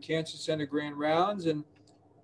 Cancer Center Grand Rounds. And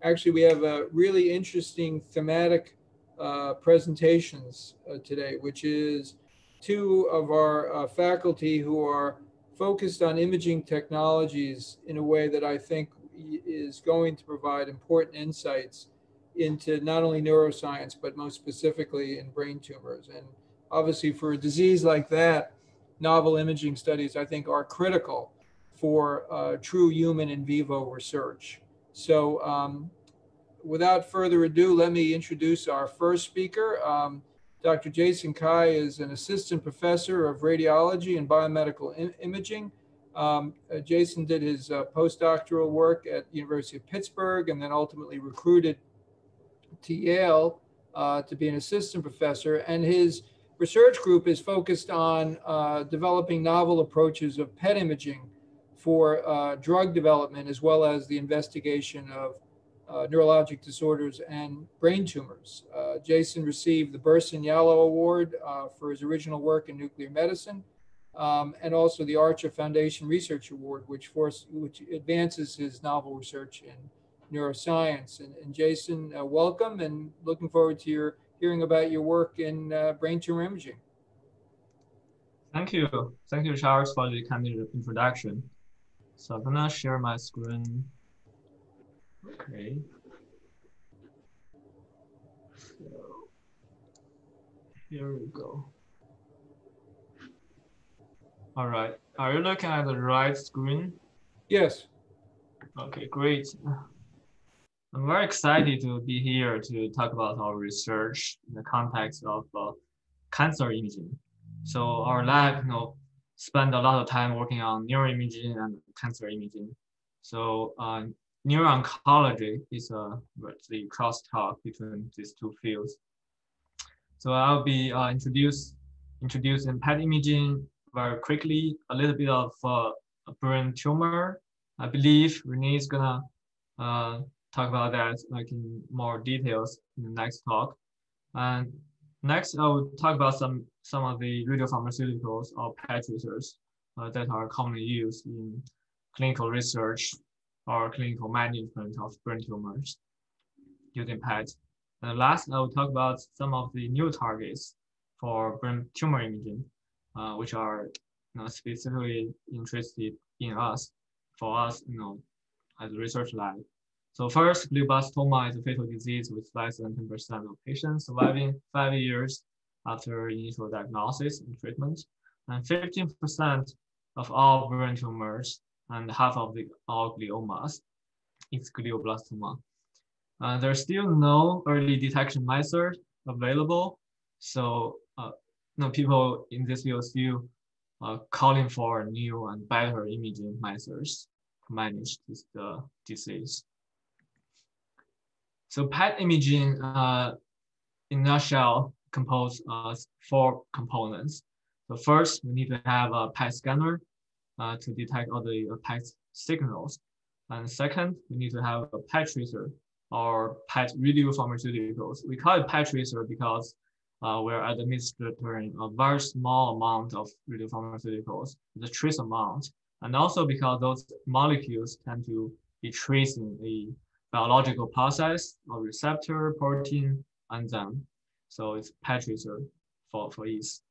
actually, we have a really interesting thematic uh, presentations uh, today, which is two of our uh, faculty who are focused on imaging technologies in a way that I think is going to provide important insights into not only neuroscience, but most specifically in brain tumors. And obviously, for a disease like that, novel imaging studies, I think, are critical for uh, true human in vivo research. So, um, without further ado, let me introduce our first speaker. Um, Dr. Jason Cai is an assistant professor of radiology and biomedical Im imaging. Um, uh, Jason did his uh, postdoctoral work at the University of Pittsburgh and then ultimately recruited to Yale uh, to be an assistant professor. And his research group is focused on uh, developing novel approaches of PET imaging for uh, drug development as well as the investigation of uh, neurologic disorders and brain tumors. Uh, Jason received the Berson Yalow Award uh, for his original work in nuclear medicine, um, and also the Archer Foundation Research Award, which, force, which advances his novel research in neuroscience. And, and Jason, uh, welcome, and looking forward to your hearing about your work in uh, brain tumor imaging. Thank you. Thank you, Charles, for the kind introduction. So I'm gonna share my screen. Okay. So here we go. All right. Are you looking at the right screen? Yes. Okay, great. I'm very excited to be here to talk about our research in the context of uh, cancer imaging. So our lab, you know, spend a lot of time working on neuroimaging and cancer imaging. So uh, neuro-oncology is uh, the crosstalk between these two fields. So I'll be uh, introduce, introducing PET imaging very quickly, a little bit of uh, brain tumor. I believe Renee is gonna uh, talk about that like in more details in the next talk. And next, I will talk about some some of the radiopharmaceuticals or tracers uh, that are commonly used in clinical research or clinical management of brain tumors using PET. And last, I will talk about some of the new targets for brain tumor imaging, uh, which are you know, specifically interested in us, for us, you know, as a research lab. So first, glioblastoma is a fatal disease with less than 10% of patients surviving five years after initial diagnosis and treatment. And 15% of all brain tumors and half of the all gliomas is glioblastoma. Uh, there's still no early detection method available. So uh, you know, people in this field still uh, calling for new and better imaging methods to manage this uh, disease. So PET imaging, uh, in nutshell, compose uh, four components. So first, we need to have a PET scanner uh, to detect all the uh, PET signals. And second, we need to have a PET tracer or PET radiopharmaceuticals. We call it PET tracer because uh, we're administering a very small amount of radiopharmaceuticals, the trace amount, and also because those molecules tend to be tracing a biological process or receptor, protein, enzyme. So it's tracer for, for ease.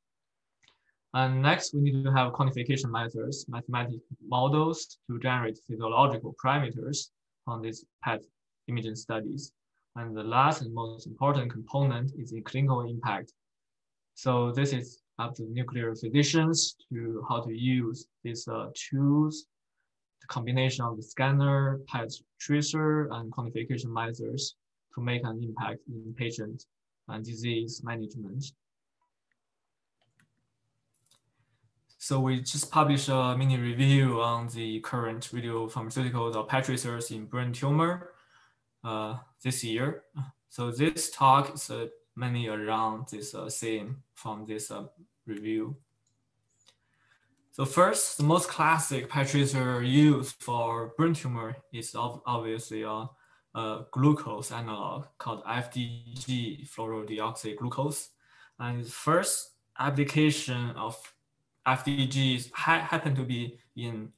And next, we need to have quantification methods, mathematical models to generate physiological parameters on these PET imaging studies. And the last and most important component is the clinical impact. So this is up to nuclear physicians to how to use these uh, tools the combination of the scanner, PET tracer, and quantification methods to make an impact in patient and disease management. So we just published a mini review on the current radiopharmaceuticals or PET tracers in brain tumor uh, this year. So this talk is uh, mainly around this uh, theme from this uh, review. So first, the most classic PET tracer used for brain tumor is obviously a, a glucose analog called FDG, fluorodeoxyglucose. And the first application of FDG ha happen to be in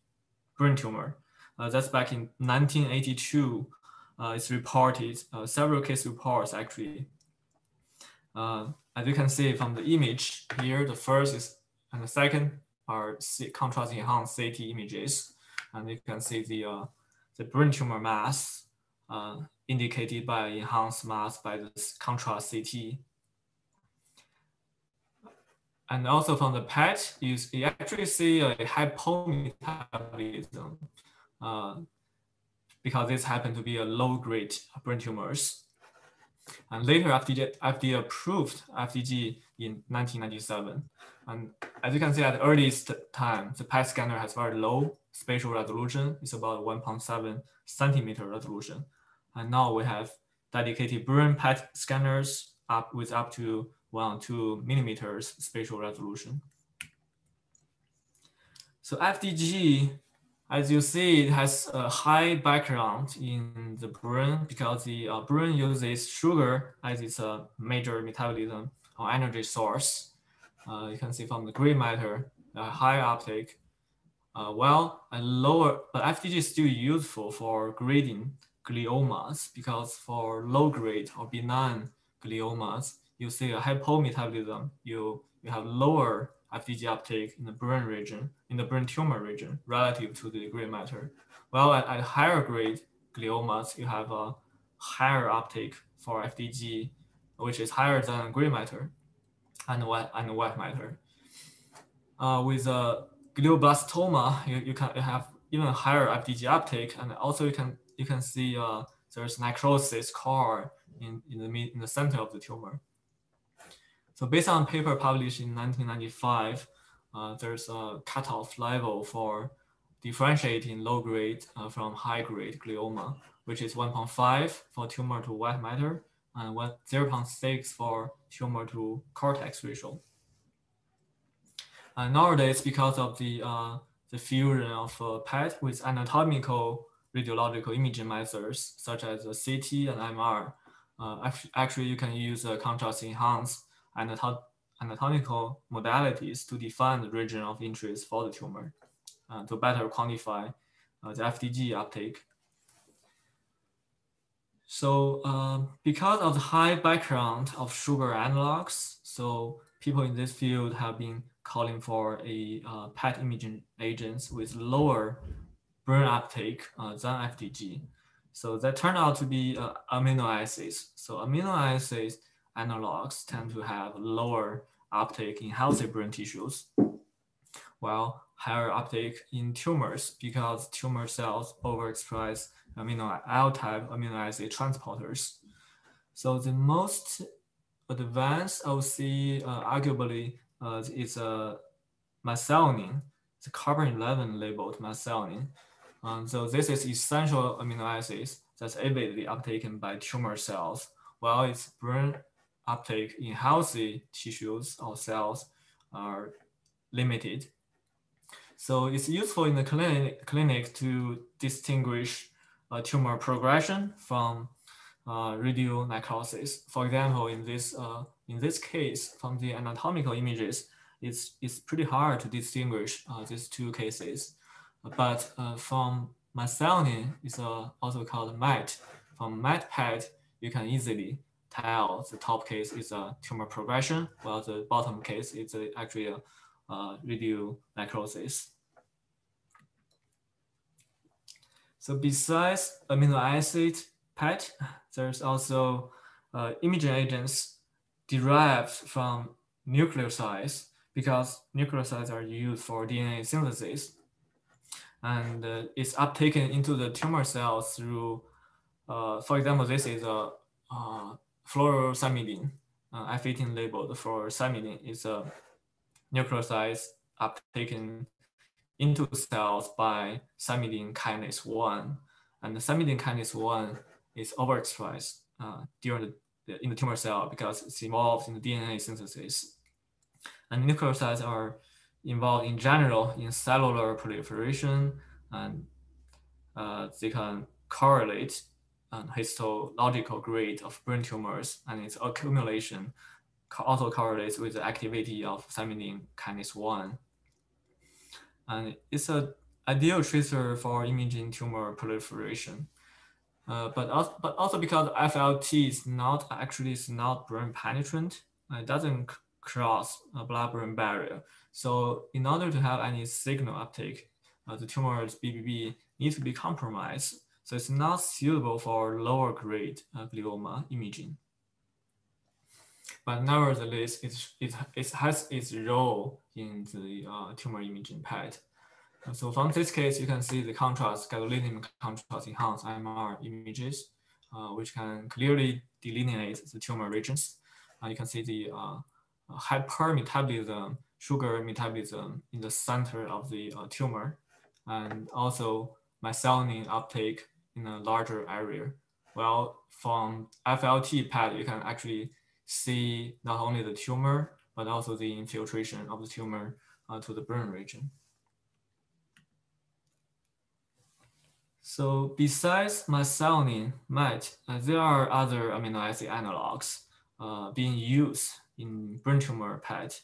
brain tumor. Uh, that's back in 1982. Uh, it's reported uh, several case reports actually. Uh, as you can see from the image here, the first is and the second are contrast enhanced CT images, and you can see the the brain tumor mass indicated by enhanced mass by the contrast CT and also from the PET, you, you actually see a hypometabolism uh, because this happened to be a low-grade brain tumors. And later, FDA, FDA approved FDG in 1997. And as you can see at the earliest time, the PET scanner has very low spatial resolution. It's about 1.7 centimeter resolution. And now we have dedicated brain PET scanners up with up to one or two millimeters spatial resolution. So FDG, as you see, it has a high background in the brain because the uh, brain uses sugar as its uh, major metabolism or energy source. Uh, you can see from the gray matter, a high uptake. Uh, well, a lower, but FDG is still useful for grading gliomas because for low grade or benign gliomas, you see a hypometabolism, you, you have lower FDG uptake in the brain region, in the brain tumor region relative to the gray matter. Well, at, at higher grade gliomas, you have a higher uptake for FDG, which is higher than gray matter and white, and white matter. Uh, with a glioblastoma, you, you can have even higher FDG uptake, and also you can you can see uh, there's necrosis core in, in the in the center of the tumor. So based on paper published in 1995, uh, there's a cutoff level for differentiating low grade uh, from high grade glioma, which is 1.5 for tumor to white matter and what 0.6 for tumor to cortex ratio. And nowadays, because of the, uh, the fusion of uh, PET with anatomical radiological imaging methods, such as CT and MR, uh, actually you can use a contrast enhanced anatomical modalities to define the region of interest for the tumor uh, to better quantify uh, the FDG uptake. So uh, because of the high background of sugar analogs, so people in this field have been calling for a uh, PET imaging agents with lower burn uptake uh, than FDG. So that turned out to be uh, amino acids. So amino acids analogs tend to have lower uptake in healthy brain tissues, while higher uptake in tumors because tumor cells overexpress amino L-type amino acid transporters. So the most advanced OC uh, arguably uh, is a uh, methionine, the carbon 11 labeled methionine. Um, so this is essential amino acids that's avidly uptaken by tumor cells, while its brain uptake in healthy tissues or cells are limited. So it's useful in the clinic, clinic to distinguish tumor progression from uh, radial necrosis. For example, in this, uh, in this case, from the anatomical images, it's, it's pretty hard to distinguish uh, these two cases. But uh, from methionine, it's uh, also called MET. From MET PET, you can easily tell the top case is a tumor progression, while the bottom case is actually a uh, radial necrosis. So besides amino acid PET, there's also uh, imaging agents derived from nucleosides because nucleosides are used for DNA synthesis. And uh, it's uptaken into the tumor cells through, uh, for example, this is a uh, fluorothymidine, uh, F18 labeled fluorothymidine is a nucleoside uptaken into cells by thymidine kinase 1. And the thymidine kinase 1 is overexpressed uh, during the, in the tumor cell because it's involved in the DNA synthesis. And nucleosides are involved in general in cellular proliferation and uh, they can correlate histological grade of brain tumors and its accumulation also correlates with the activity of thymidine kinase 1. And it's a, ideal tracer for imaging tumor proliferation. Uh, but also, but also because FLT is not actually is not brain penetrant, it doesn't cross a blood-brain barrier. So in order to have any signal uptake, uh, the tumor's BBB needs to be compromised. So it's not suitable for lower grade uh, glioma imaging. But nevertheless, it, it, it has its role in the uh, tumor imaging PET. So from this case, you can see the contrast, gadolinium contrast enhanced MR images, uh, which can clearly delineate the tumor regions. Uh, you can see the uh, hypermetabolism, sugar metabolism in the center of the uh, tumor, and also methionine uptake in a larger area. Well, from FLT PET, you can actually see not only the tumor, but also the infiltration of the tumor uh, to the brain region. So besides methionine, MET, uh, there are other amino acid analogs uh, being used in brain tumor PET.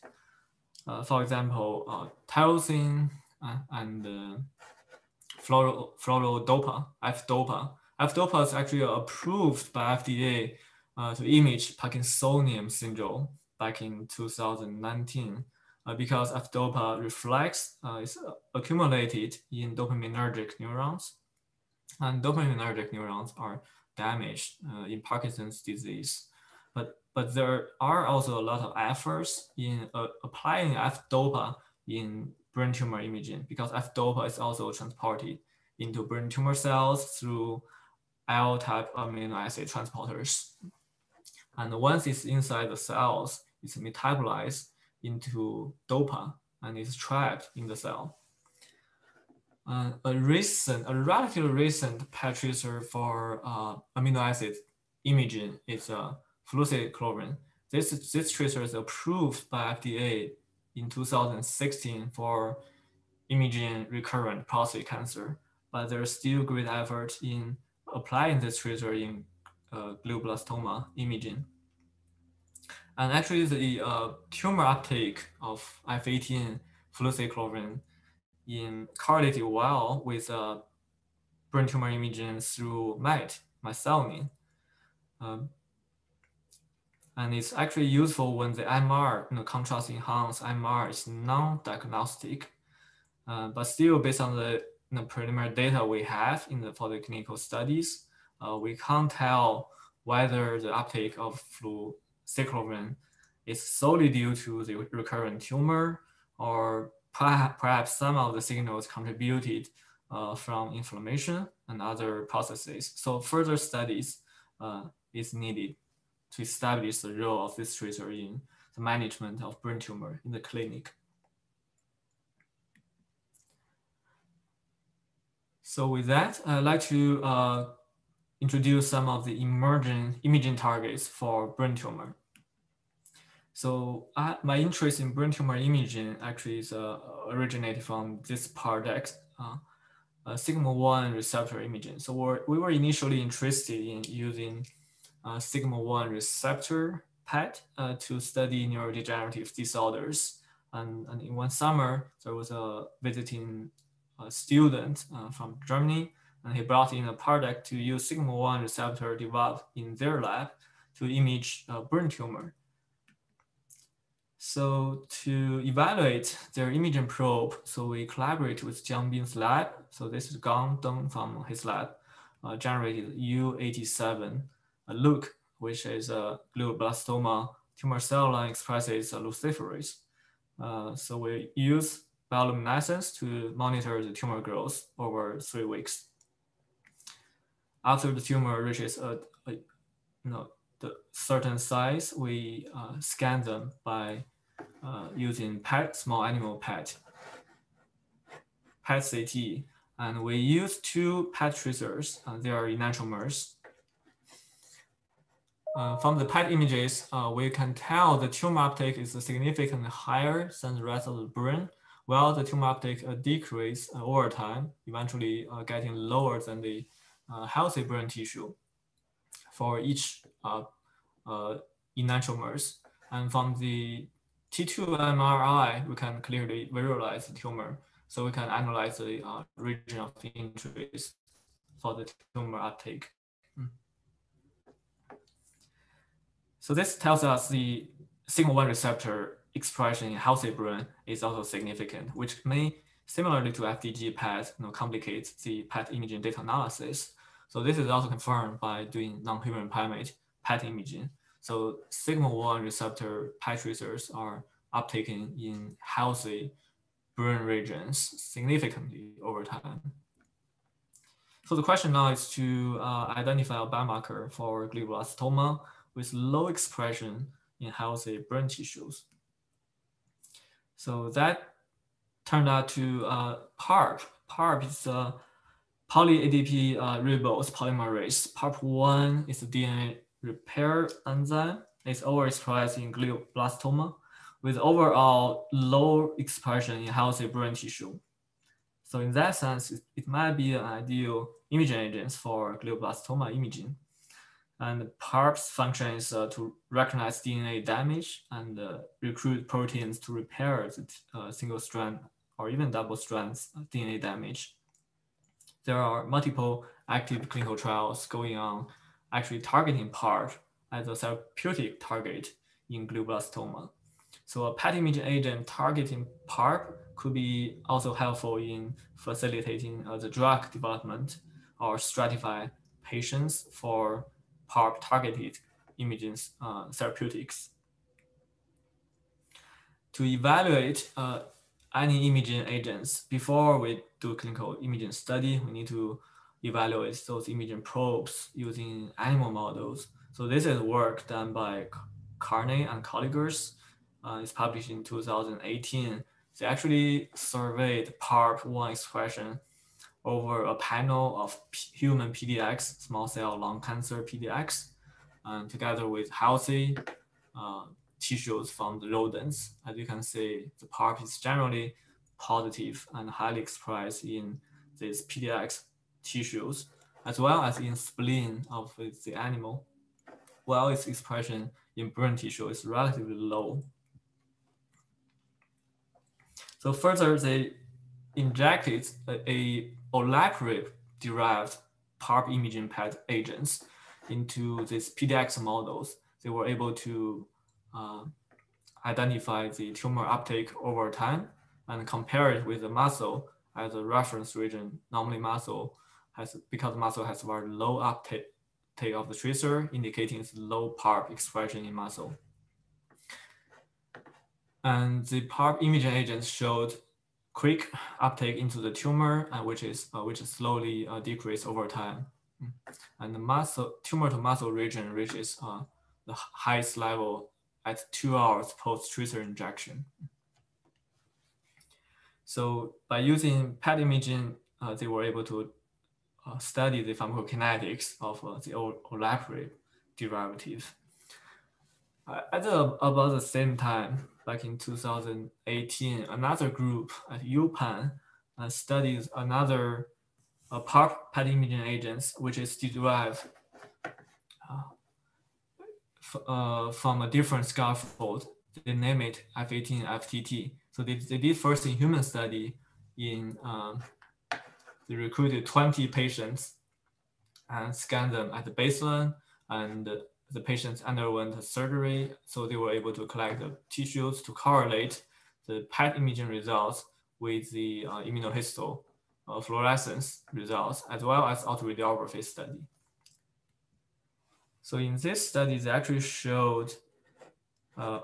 For example, tyrosine and uh, fluorodopa, F-dopa. F-dopa is actually approved by FDA uh, to image Parkinsonian syndrome back in 2019 uh, because F-dopa reflex is accumulated in dopaminergic neurons and dopaminergic neurons are damaged uh, in Parkinson's disease. But, but there are also a lot of efforts in uh, applying F-DOPA in brain tumor imaging because F-DOPA is also transported into brain tumor cells through L-type amino acid transporters. And once it's inside the cells, it's metabolized into DOPA and it's trapped in the cell. Uh, a recent, a relatively recent PET tracer for uh, amino acid imaging is uh, fluciclovine. This, this tracer is approved by FDA in 2016 for imaging recurrent prostate cancer, but there's still great effort in applying this tracer in uh, glioblastoma imaging. And actually the uh, tumor uptake of F18 fluciclovine in correlated well with uh, brain tumor imaging through MET, methionine. Um, and it's actually useful when the MR, you know, contrast enhanced MR is non-diagnostic, uh, but still based on the, preliminary data we have in the, for the clinical studies, uh, we can't tell whether the uptake of fluciclovine is solely due to the recurrent tumor or perhaps some of the signals contributed uh, from inflammation and other processes. So further studies uh, is needed to establish the role of this tracer in the management of brain tumor in the clinic. So with that, I'd like to uh, introduce some of the emerging imaging targets for brain tumor. So I, my interest in brain tumor imaging actually is uh, originated from this project, uh, uh, sigma-1 receptor imaging. So we're, we were initially interested in using uh, sigma-1 receptor PET uh, to study neurodegenerative disorders. And, and in one summer, there was a visiting uh, student from Germany, and he brought in a product to use sigma-1 receptor developed in their lab to image a brain tumor. So to evaluate their imaging probe, so we collaborate with Jiang Bin's lab. So this is Gang Deng from his lab, uh, generated U87 a LUC, which is a glioblastoma tumor cell line expresses a luciferase. Uh, so we use bioluminescence to monitor the tumor growth over three weeks. After the tumor reaches a, a you know, the certain size, we uh, scan them by uh, using PET, small animal PET, PET CT, and we use two PET tracers. They are enantiomers. Uh, from the PET images, uh, we can tell the tumor uptake is significantly higher than the rest of the brain, while the tumor uptake uh, decrease uh, over time, eventually getting lower than the healthy brain tissue for each uh, enantiomers. And from the T2 MRI, we can clearly visualize the tumor so we can analyze the uh, region of interest for the tumor uptake. Mm. So this tells us the sigma-1 receptor expression in healthy brain is also significant, which may, similarly to FDG PET, you know, complicate the PET imaging data analysis. So this is also confirmed by doing non-human primate PET imaging. So sigma-1 receptor PET tracers are uptaken in healthy brain regions significantly over time. So the question now is to uh, identify a biomarker for glioblastoma with low expression in healthy brain tissues. So that turned out to uh, PARP. PARP is a poly-ADP uh, ribose polymerase. PARP1 is a DNA repair enzyme. It's overexpressed in glioblastoma with overall low expression in healthy brain tissue. So in that sense, it, it might be an ideal imaging agent for glioblastoma imaging. And PARP's function is uh, to recognize DNA damage and uh, recruit proteins to repair the uh, single strand or even double strands DNA damage. There are multiple active clinical trials going on actually targeting PARP as a therapeutic target in glioblastoma. So a PET imaging agent targeting PARP could be also helpful in facilitating uh, the drug development or stratify patients for PARP targeted imaging uh, therapeutics. To evaluate uh, any imaging agents, before we do clinical imaging study, we need to evaluate those imaging probes using animal models. So this is work done by Carney and colleagues. Uh, it's published in 2018. They actually surveyed PARP1 expression over a panel of human PDX, small cell lung cancer PDX, together with healthy uh, tissues from the rodents. As you can see, the PARP is generally positive and highly expressed in these PDX tissues, as well as in spleen of the animal, while its expression in brain tissue is relatively low. So further, they injected a, a olaparib derived PARP imaging PET agents into these PDX models, they were able to uh, identify the tumor uptake over time and compare it with the muscle as a reference region. Normally muscle has, because muscle has very low uptake of the tracer, indicating its low PARP expression in muscle. And the PARP imaging agents showed quick uptake into the tumor, uh, which is uh, which slowly uh, decrease over time. And the muscle tumor to muscle region reaches uh, the highest level at two hours post tracer injection. So by using PET imaging, uh, they were able to uh, study the pharmacokinetics of the olaparib derivative. at the, about the same time, back in 2018, another group at UPenn uh, studies another uh, PARP PET imaging agents, which is derived uh, from a different scaffold. They name it F18 FTT. So they, they did first in human study in, um, they recruited 20 patients and scanned them at the baseline and the patients underwent surgery, so they were able to collect the tissues to correlate the PET imaging results with the uh, immunohisto uh, fluorescence results, as well as autoradiography study. So in this study, they actually showed uh,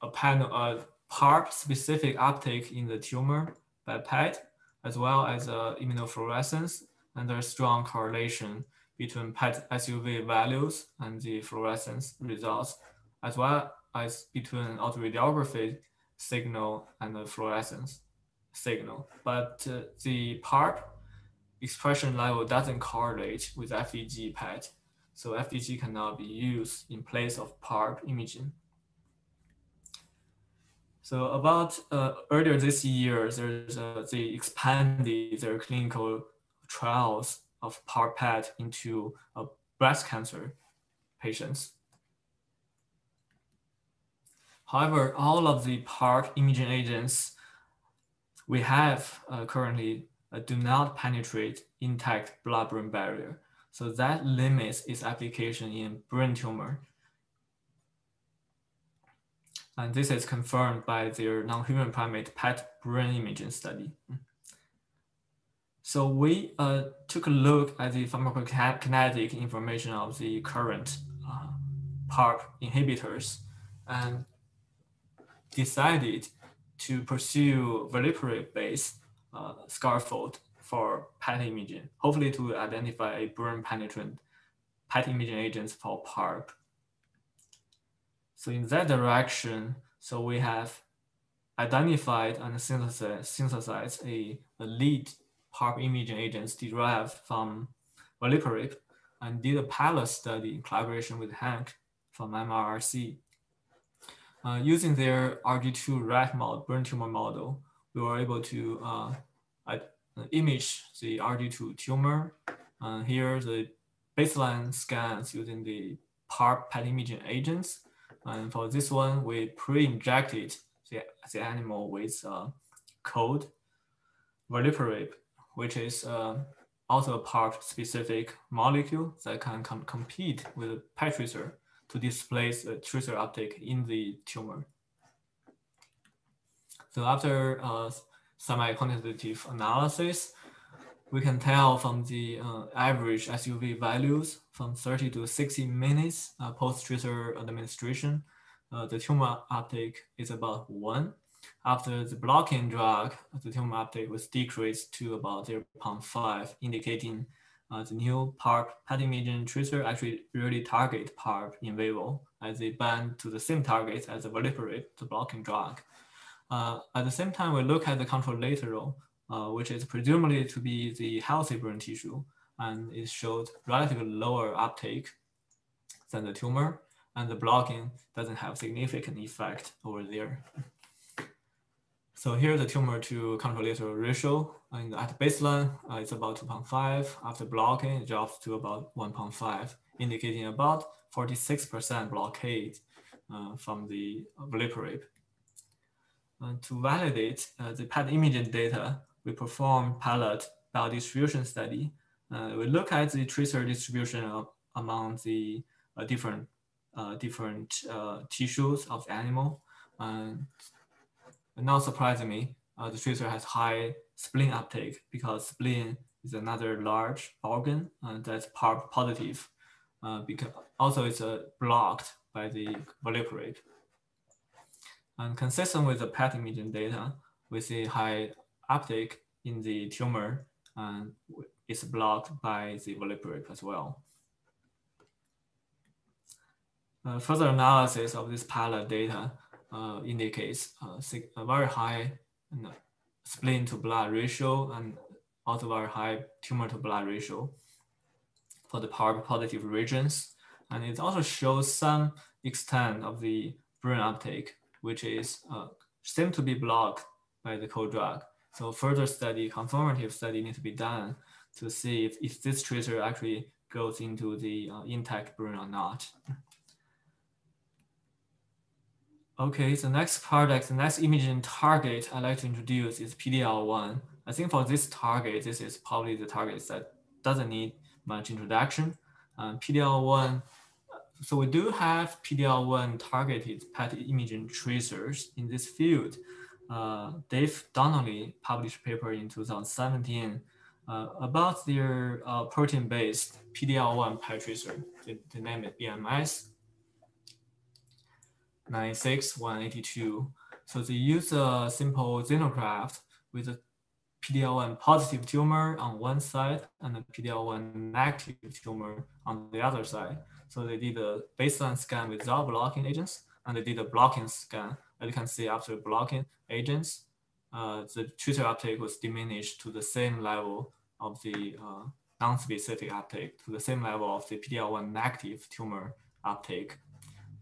a panel of PARP-specific uptake in the tumor by PET, as well as uh, immunofluorescence, and a strong correlation between PET SUV values and the fluorescence results, as well as between autoradiography signal and the fluorescence signal. But uh, the PARP expression level doesn't correlate with FDG PET, so FDG cannot be used in place of PARP imaging. So about uh, earlier this year, there's uh, they expanded their clinical trials of PARP-PET into uh, breast cancer patients. However, all of the PARP imaging agents we have uh, currently uh, do not penetrate intact blood-brain barrier. So that limits its application in brain tumor. And this is confirmed by their non-human primate PET brain imaging study. So we uh, took a look at the pharmacokinetic information of the current uh, PARP inhibitors and decided to pursue veliparib-based uh, scaffold for PET imaging, hopefully to identify a brain penetrant PET imaging agents for PARP. So in that direction, so we have identified and synthesized, synthesized a, a lead PARP imaging agents derived from veliparib and did a pilot study in collaboration with Hank from MRC. Uh, using their RG2 rat model, brain tumor model, we were able to uh, image the RG2 tumor. Uh, here, the baseline scans using the PARP PET imaging agents. And for this one, we pre-injected the, the animal with uh, cold veliparib which is uh, also a PARP specific molecule that can com compete with PET tracer to displace the tracer uptake in the tumor. So after uh, semi-quantitative analysis, we can tell from the uh, average SUV values from 30 to 60 minutes uh, post-tracer administration, uh, the tumor uptake is about one. After the blocking drug, the tumor uptake was decreased to about 0.5, indicating uh, the new PARP imaging tracer actually really target PARP in vivo as they bind to the same targets as the veliparib, the blocking drug. Uh, at the same time, we look at the contralateral, uh, which is presumably to be the healthy brain tissue, and it showed relatively lower uptake than the tumor, and the blocking doesn't have significant effect over there. So here the tumor to contralateral ratio and at baseline, uh, it's about 2.5. After blocking, it drops to about 1.5, indicating about 46% blockade uh, from the veliparib. Uh, to validate uh, the PET imaging data, we perform pilot biodistribution study. Uh, we look at the tracer distribution of, among the uh, different different tissues of animal. And not surprisingly, uh, the tracer has high spleen uptake because spleen is another large organ and that's positive. Uh, because also it's uh, blocked by the veliparib. And consistent with the PET imaging data, we see high uptake in the tumor and it's blocked by the veliparib as well. Uh, further analysis of this pilot data uh, indicates uh, a very high spleen to blood ratio and also very high tumor to blood ratio for the PARP positive regions. And it also shows some extent of the brain uptake, which is uh, seem to be blocked by the cold drug. So further study, confirmative study needs to be done to see if, if this tracer actually goes into the uh, intact brain or not. Okay, the next product, the next imaging target I'd like to introduce is PDL1. I think for this target, this is probably the target that doesn't need much introduction. Um, PDL1, so we do have PDL1 targeted PET imaging tracers in this field. Uh, Dave Donnelly published a paper in 2017 uh, about their uh, protein-based PDL1 PET tracer. They, they name it BMS. 96, 182. So they use a simple xenograft with a PDL1 positive tumor on one side and a PDL1 negative tumor on the other side. So they did a baseline scan without blocking agents, and they did a blocking scan. As you can see, after blocking agents, uh, the tracer uptake was diminished to the same level of the uh, non-specific uptake, to the same level of the PDL1 negative tumor uptake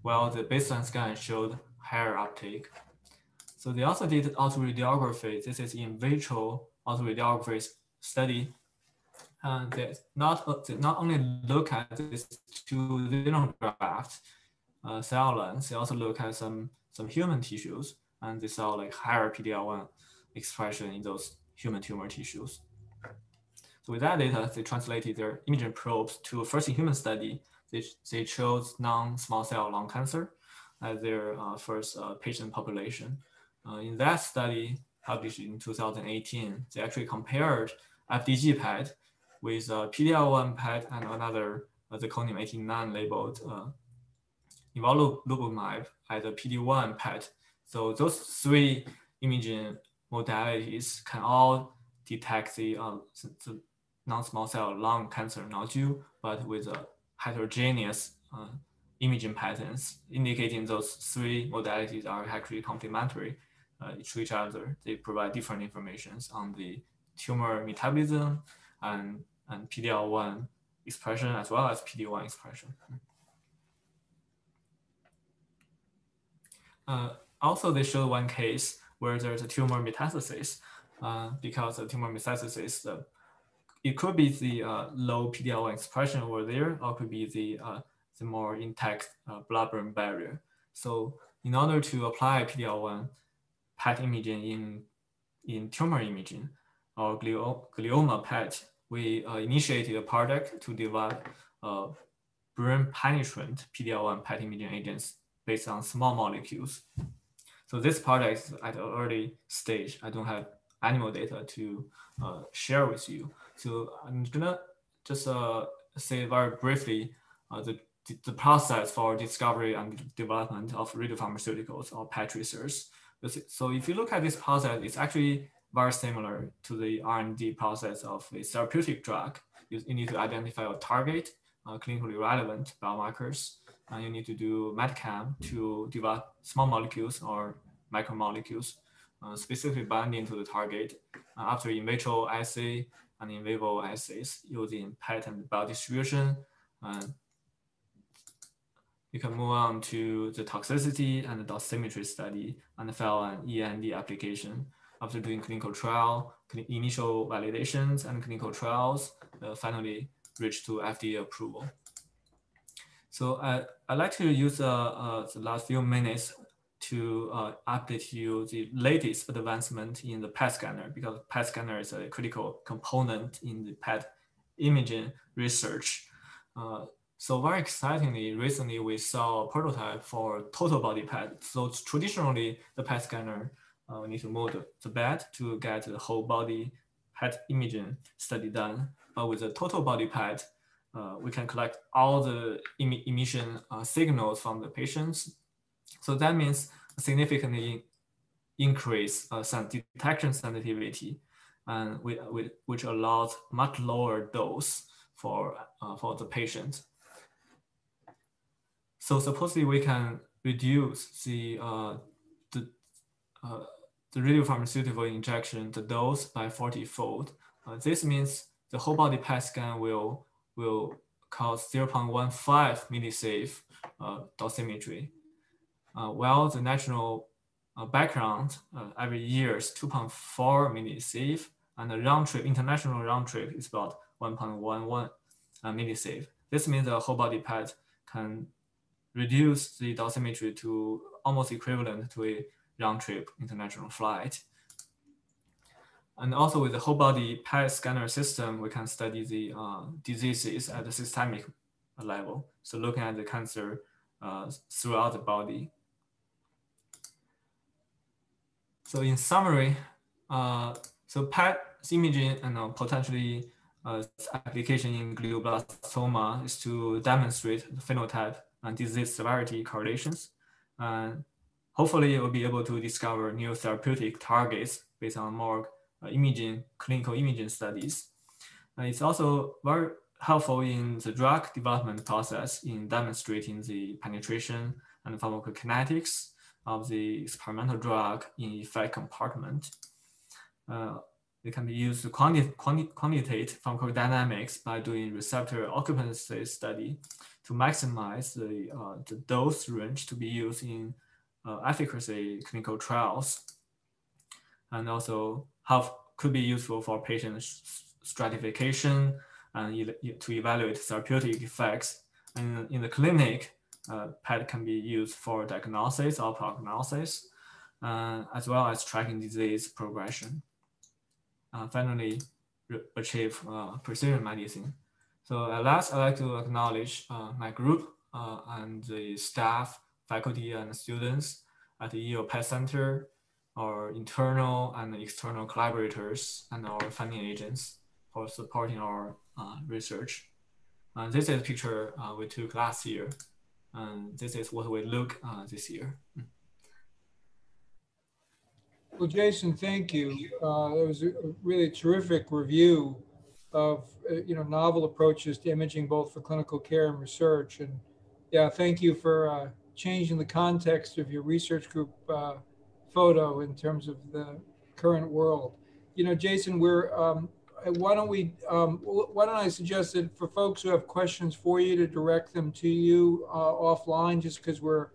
while the baseline scan showed higher uptake. So they also did autoradiography. This is in vitro autoradiography study. And they not, they not only look at these two xenograft uh, cell lines, they also look at some, some human tissues and they saw like higher PD-L1 expression in those human tumor tissues. So with that data, they translated their imaging probes to a first-in-human study. They, they chose non-small cell lung cancer as their uh, first uh, patient population. Uh, in that study, published in 2018, they actually compared FDG PET with a PD-L1 PET and another uh, zirconium 89 labeled uh, nivolumab as a PD-1 PET. So those three imaging modalities can all detect the, uh, the non-small cell lung cancer nodule, but with a heterogeneous uh, imaging patterns, indicating those three modalities are actually complementary uh, to each other. They provide different informations on the tumor metabolism and, and PD-L1 expression as well as PD-1 expression. Uh, also, they showed one case where there's a tumor metastasis uh, because the tumor metastasis, uh, it could be the uh, low PD-L1 expression over there, or could be the, uh, the more intact uh, blood-brain barrier. So in order to apply PD-L1 PET imaging in, in tumor imaging or glioma PET, we initiated a project to develop brain penetrant PD-L1 PET imaging agents based on small molecules. So this project is at an early stage. I don't have animal data to uh, share with you. So I'm gonna just uh, say very briefly uh, the, the process for discovery and development of radiopharmaceuticals or PET research. So if you look at this process, it's actually very similar to the R&D process of a therapeutic drug. You, you need to identify a target, uh, clinically relevant biomarkers, and you need to do MedChem to develop small molecules or macromolecules, uh, specifically binding to the target. Uh, after in vitro assay and in vivo assays using patent biodistribution, uh, you can move on to the toxicity and the dosimetry study and file an IND application. After doing clinical trial, initial validations and clinical trials, uh, finally reach to FDA approval. So I, I'd like to use uh, uh, the last few minutes to uh, update you the latest advancement in the PET scanner because PET scanner is a critical component in the PET imaging research. Uh, so very excitingly, recently we saw a prototype for total body PET. So traditionally, the PET scanner uh, we need to move the, bed to get the whole body PET imaging study done. But with the total body PET, uh, we can collect all the em emission uh, signals from the patients. So that means significantly increase uh, some detection sensitivity, and we, we, which allows much lower dose for, uh, for the patient. So supposedly we can reduce the, uh, the, uh, the radiopharmaceutical injection, the dose by 40 fold. this means the whole body PET scan will will cause 0.15 millisievert uh, dosimetry, uh, while the natural uh, background uh, every year is 2.4 millisievert, and the round trip, international round trip is about 1.11 uh, millisievert. This means the whole body PET can reduce the dosimetry to almost equivalent to a round trip international flight. And also with the whole body PET scanner system, we can study the uh, diseases at the systemic level. So looking at the cancer uh, throughout the body. So in summary, uh, so PET imaging and uh, potentially uh, application in glioblastoma is to demonstrate the phenotype and disease severity correlations. And hopefully, you'll be able to discover new therapeutic targets based on more uh, imaging, clinical imaging studies. And it's also very helpful in the drug development process in demonstrating the penetration and pharmacokinetics of the experimental drug in effect compartment. Uh, it can be used to quanti quanti quantitate pharmacodynamics by doing receptor occupancy study to maximize the, uh, the dose range to be used in efficacy clinical trials. And also have could be useful for patient stratification and to evaluate therapeutic effects. And in the clinic, uh, PET can be used for diagnosis or prognosis. uh, as well as tracking disease progression. Uh, finally, achieve uh, precision medicine. So at last, I'd like to acknowledge uh, my group uh, and the staff, faculty, and students at the Yale PET Center, our internal and external collaborators, and our funding agents for supporting our uh, research. Uh, this is a picture uh, we took last year, and this is what we look uh, this year. Well, Jason, thank you. Uh, it was a really terrific review of uh, you know novel approaches to imaging both for clinical care and research. And yeah, thank you for uh, changing the context of your research group uh, photo in terms of the current world. You know, Jason, we're um, why don't we um, why don't I suggest that for folks who have questions for you to direct them to you uh, offline, just because we're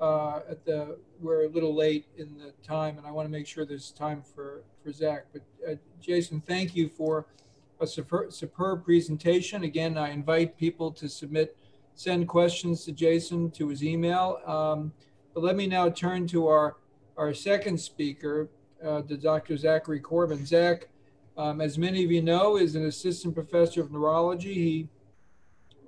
uh, at the we're a little late in the time, and I want to make sure there's time for for Zach. But uh, Jason, thank you for a superb presentation. Again, I invite people to submit send questions to Jason to his email. Um, but let me now turn to our our second speaker, uh, to Dr. Zachary Corbin. Zach, um, as many of you know, is an assistant professor of neurology. He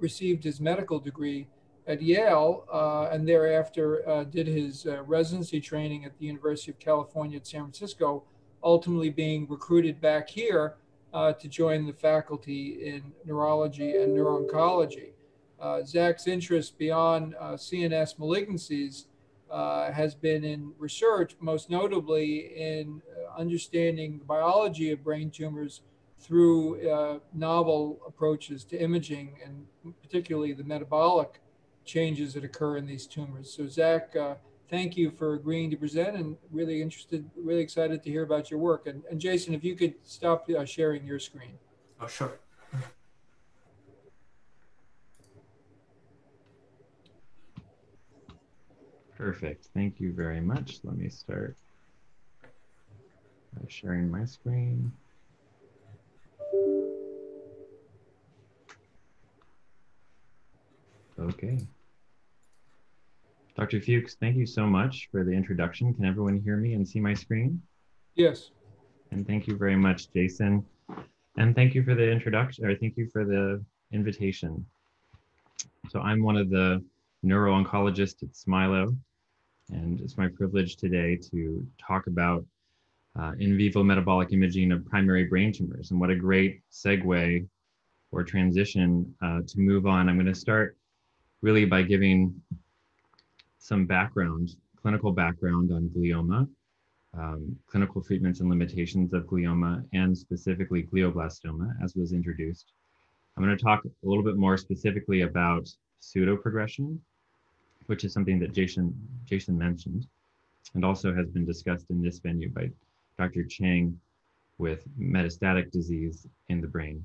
received his medical degree at Yale, uh, and thereafter uh, did his uh, residency training at the University of California at San Francisco, ultimately being recruited back here uh, to join the faculty in neurology and neuro-oncology. Uh, Zach's interest beyond uh, CNS malignancies has been in research, most notably in understanding the biology of brain tumors through novel approaches to imaging and particularly the metabolic changes that occur in these tumors. So Zach, uh, thank you for agreeing to present and really interested, really excited to hear about your work. And, and Jason, if you could stop uh, sharing your screen. Oh, sure. Perfect. Thank you very much. Let me start by sharing my screen. Okay. Dr. Fuchs, thank you so much for the introduction. Can everyone hear me and see my screen? Yes. And thank you very much, Jason. And thank you for the introduction, or thank you for the invitation. So I'm one of the neuro-oncologists at Smilow, and it's my privilege today to talk about uh, in vivo metabolic imaging of primary brain tumors. And what a great segue or transition uh, to move on. I'm going to start really by giving some background, clinical background on glioma, um, clinical treatments and limitations of glioma, and specifically glioblastoma, as was introduced. I'm going to talk a little bit more specifically about pseudoprogression, which is something that Jason, Jason mentioned, and also has been discussed in this venue by Dr. Chang with metastatic disease in the brain.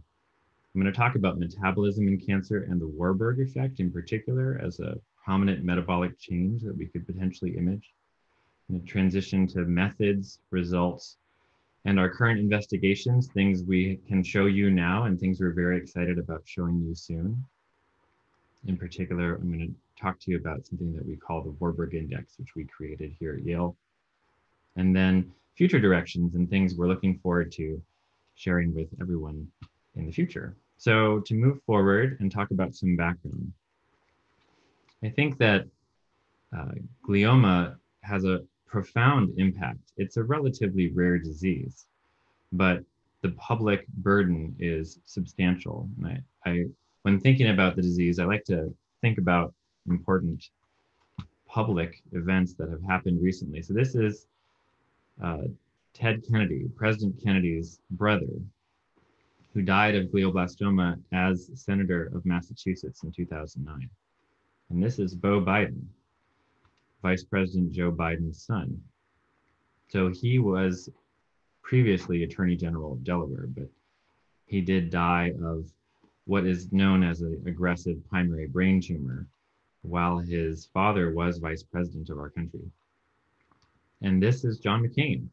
I'm going to talk about metabolism in cancer and the Warburg effect in particular as a prominent metabolic change that we could potentially image. Transition to methods, results, and our current investigations, things we can show you now and things we're very excited about showing you soon. In particular, I'm going to talk to you about something that we call the Warburg Index, which we created here at Yale. And then future directions and things we're looking forward to sharing with everyone in the future. So to move forward and talk about some background, I think that uh, glioma has a profound impact. It's a relatively rare disease, but the public burden is substantial. And I, I, when thinking about the disease, I like to think about important public events that have happened recently. So this is uh, Ted Kennedy, President Kennedy's brother, who died of glioblastoma as senator of Massachusetts in 2009. And this is Beau Biden, Vice President Joe Biden's son. So he was previously Attorney General of Delaware, but he did die of what is known as an aggressive primary brain tumor while his father was vice president of our country. And this is John McCain,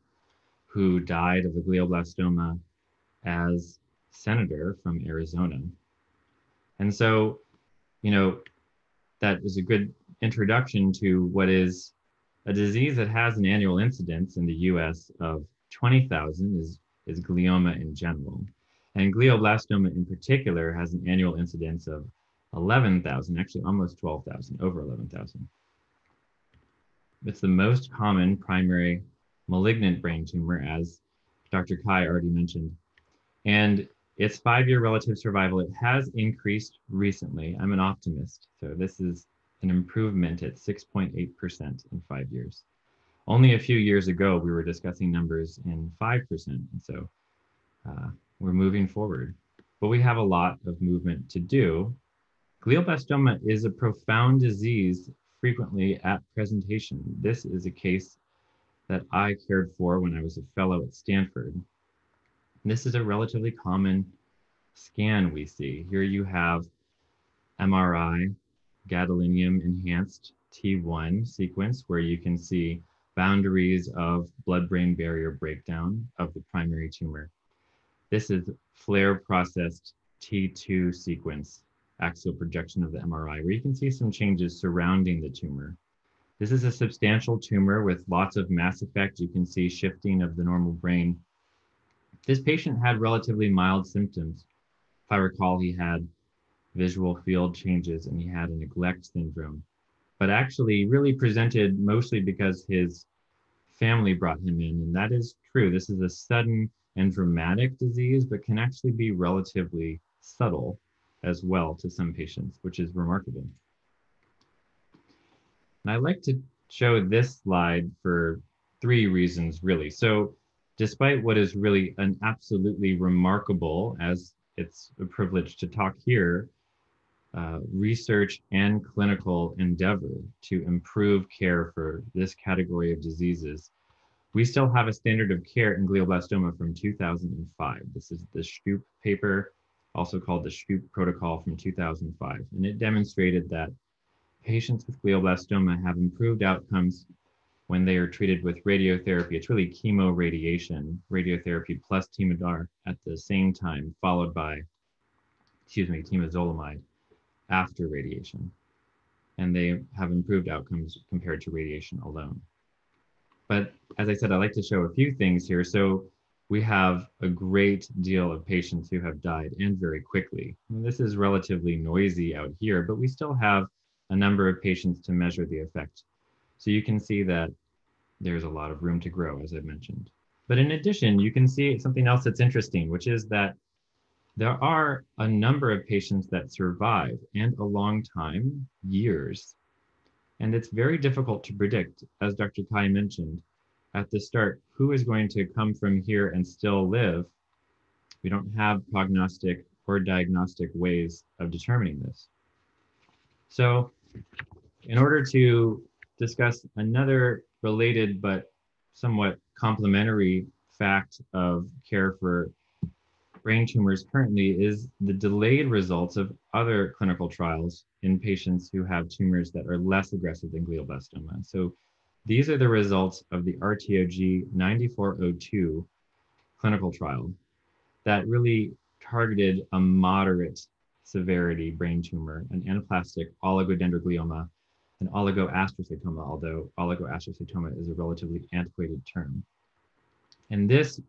who died of a glioblastoma as senator from Arizona. And so, you know, that is a good introduction to what is A disease that has an annual incidence in the US of 20,000 is, is glioma in general. And glioblastoma in particular has an annual incidence of 11,000, actually almost 12,000, over 11,000. It's the most common primary malignant brain tumor, as Dr. Cai already mentioned. And its five-year relative survival, it has increased recently. I'm an optimist, so this is an improvement at 6.8% in five years. Only a few years ago, we were discussing numbers in 5%, and so uh, we're moving forward. But we have a lot of movement to do. Glioblastoma is a profound disease frequently at presentation. This is a case that I cared for when I was a fellow at Stanford. This is a relatively common scan we see. Here you have MRI, gadolinium enhanced T1 sequence where you can see boundaries of blood-brain barrier breakdown of the primary tumor. This is FLAIR processed T2 sequence, axial projection of the MRI, where you can see some changes surrounding the tumor. This is a substantial tumor with lots of mass effect. You can see shifting of the normal brain. This patient had relatively mild symptoms. If I recall, he had visual field changes and he had a neglect syndrome, but actually really presented mostly because his family brought him in. And that is true. This is a sudden and dramatic disease, but can actually be relatively subtle as well to some patients, which is remarkable. And I like to show this slide for three reasons, really. So despite what is really an absolutely remarkable, as it's a privilege to talk here, uh, research and clinical endeavor to improve care for this category of diseases, we still have a standard of care in glioblastoma from 2005. This is the Stupp paper, also called the Stupp protocol from 2005. And it demonstrated that patients with glioblastoma have improved outcomes when they are treated with radiotherapy. It's really chemoradiation, radiotherapy plus temodar at the same time, followed by, excuse me, temozolomide after radiation. And they have improved outcomes compared to radiation alone. But as I said, I like to show a few things here. So we have a great deal of patients who have died and very quickly. this is relatively noisy out here, but we still have a number of patients to measure the effect. So you can see that there's a lot of room to grow, as I've mentioned. But in addition, you can see something else that's interesting, which is that there are a number of patients that survive and a long time, years, and it's very difficult to predict, as Dr. Cai mentioned at the start, who is going to come from here and still live. We don't have prognostic or diagnostic ways of determining this. So in order to discuss another related but somewhat complementary fact of care for brain tumors currently is the delayed results of other clinical trials in patients who have tumors that are less aggressive than glioblastoma. So these are the results of the RTOG 9402 clinical trial that really targeted a moderate severity brain tumor, an anaplastic oligodendroglioma, an oligoastrocytoma, although oligoastrocytoma is a relatively antiquated term. And this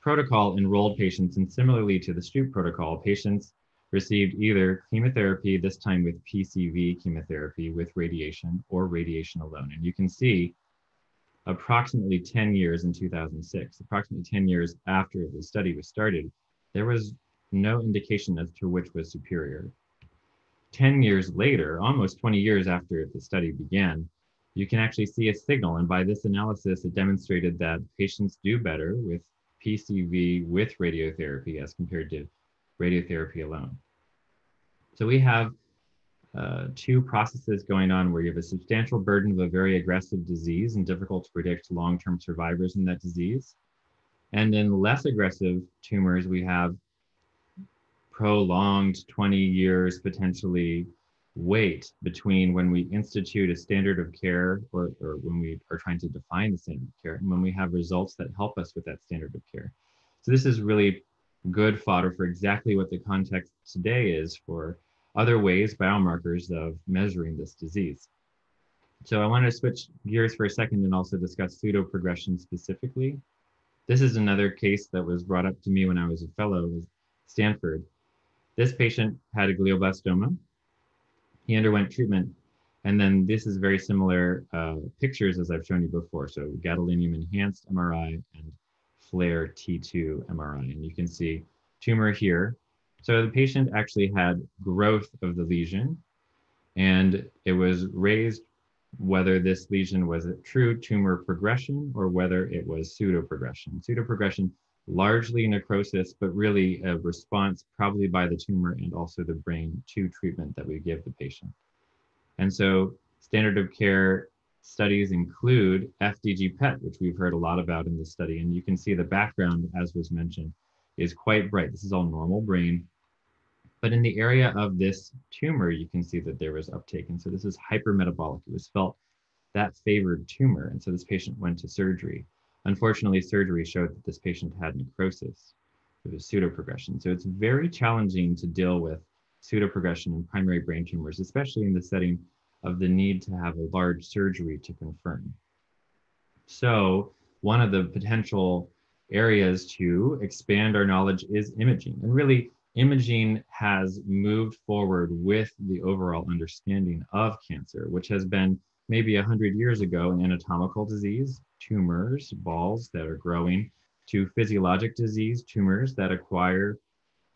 protocol enrolled patients, and similarly to the Stupp protocol, patients received either chemotherapy, this time with PCV chemotherapy with radiation or radiation alone. And you can see approximately 10 years in 2006, approximately 10 years after the study was started, there was no indication as to which was superior. 10 years later, almost 20 years after the study began, you can actually see a signal. And by this analysis, it demonstrated that patients do better with PCV with radiotherapy as compared to radiotherapy alone. So we have uh, two processes going on where you have a substantial burden of a very aggressive disease and difficult to predict long-term survivors in that disease. And in less aggressive tumors, we have prolonged 20 years potentially wait between when we institute a standard of care or, or when we are trying to define the standard of care and when we have results that help us with that standard of care. So this is really good fodder for exactly what the context today is for other ways, biomarkers of measuring this disease. So I want to switch gears for a second and also discuss pseudoprogression specifically. This is another case that was brought up to me when I was a fellow at Stanford. This patient had a glioblastoma. He underwent treatment, and then this is very similar uh, pictures as I've shown you before. So gadolinium enhanced MRI and FLAIR T2 MRI, and you can see tumor here. So the patient actually had growth of the lesion, and it was raised whether this lesion was a true tumor progression or whether it was pseudoprogression. Pseudoprogression, largely necrosis, but really a response probably by the tumor and also the brain to treatment that we give the patient. And so standard of care studies include FDG PET, which we've heard a lot about in this study. And you can see the background, as was mentioned, is quite bright. This is all normal brain. But in the area of this tumor, you can see that there was uptake. And so this is hypermetabolic. It was felt that favored tumor. And so this patient went to surgery. Unfortunately, surgery showed that this patient had necrosis. It was pseudoprogression. So it's very challenging to deal with pseudoprogression in primary brain tumors, especially in the setting of the need to have a large surgery to confirm. So one of the potential areas to expand our knowledge is imaging. And really, imaging has moved forward with the overall understanding of cancer, which has been maybe 100 years ago an anatomical disease, tumors, balls that are growing, to physiologic disease, tumors that acquire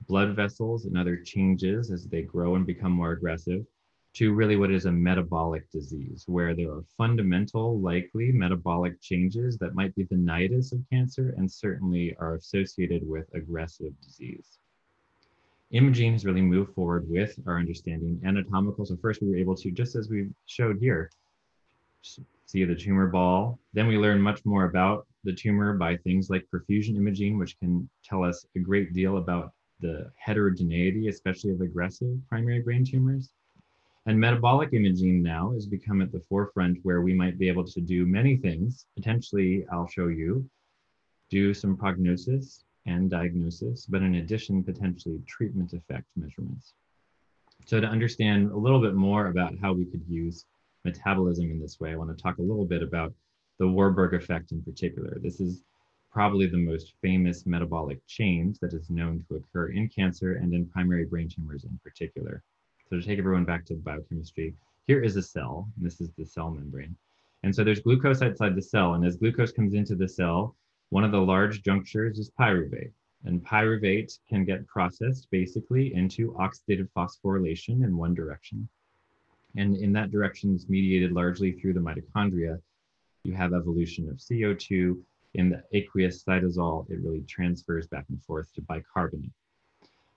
blood vessels and other changes as they grow and become more aggressive, to really what is a metabolic disease, where there are fundamental, likely metabolic changes that might be the nidus of cancer and certainly are associated with aggressive disease imaging has really moved forward with our understanding anatomical. So first we were able to, just as we showed here, see the tumor ball. Then we learn much more about the tumor by things like perfusion imaging, which can tell us a great deal about the heterogeneity, especially of aggressive primary brain tumors. And metabolic imaging now has become at the forefront where we might be able to do many things. Potentially, I'll show you, do some prognosis, and diagnosis, but in addition, potentially treatment effect measurements. So to understand a little bit more about how we could use metabolism in this way, I want to talk a little bit about the Warburg effect in particular. This is probably the most famous metabolic change that is known to occur in cancer and in primary brain tumors in particular. To take everyone back to biochemistry, here is a cell, and this is the cell membrane. And so there's glucose outside the cell, and as glucose comes into the cell, one of the large junctures is pyruvate, and pyruvate can get processed basically into oxidative phosphorylation in one direction. And in that direction is mediated largely through the mitochondria. You have evolution of CO2. In the aqueous cytosol, it really transfers back and forth to bicarbonate.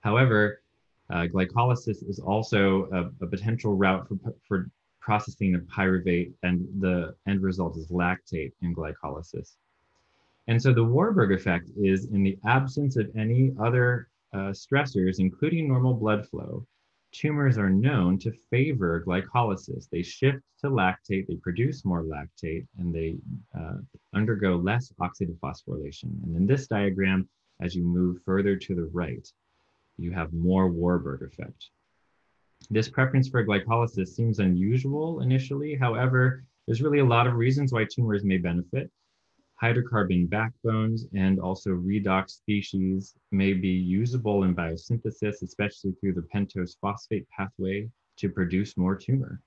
However, uh, glycolysis is also a, a potential route for, for processing of pyruvate, and the end result is lactate in glycolysis. And so the Warburg effect is in the absence of any other uh, stressors, including normal blood flow, tumors are known to favor glycolysis. They shift to lactate, they produce more lactate, and they uh, undergo less oxidative phosphorylation. And in this diagram, as you move further to the right, you have more Warburg effect. This preference for glycolysis seems unusual initially. However, there's really a lot of reasons why tumors may benefit hydrocarbon backbones and also redox species may be usable in biosynthesis, especially through the pentose phosphate pathway to produce more tumor.